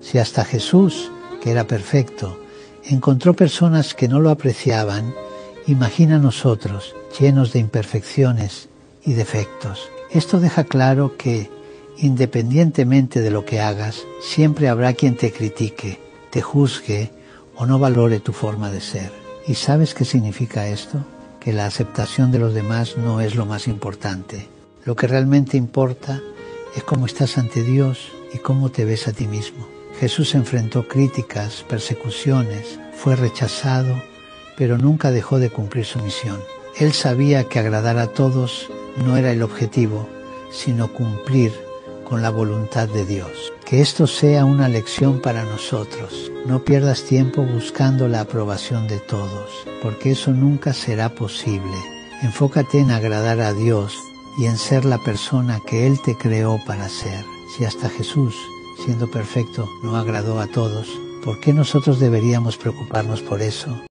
Si hasta Jesús, que era perfecto, encontró personas que no lo apreciaban, imagina nosotros, llenos de imperfecciones y defectos. Esto deja claro que, independientemente de lo que hagas, siempre habrá quien te critique, te juzgue o no valore tu forma de ser. ¿Y sabes qué significa esto? Que la aceptación de los demás no es lo más importante. Lo que realmente importa es cómo estás ante Dios y cómo te ves a ti mismo. Jesús enfrentó críticas, persecuciones, fue rechazado, pero nunca dejó de cumplir su misión. Él sabía que agradar a todos no era el objetivo, sino cumplir con la voluntad de Dios. Que esto sea una lección para nosotros. No pierdas tiempo buscando la aprobación de todos, porque eso nunca será posible. Enfócate en agradar a Dios y en ser la persona que Él te creó para ser. Si hasta Jesús, siendo perfecto, no agradó a todos, ¿por qué nosotros deberíamos preocuparnos por eso?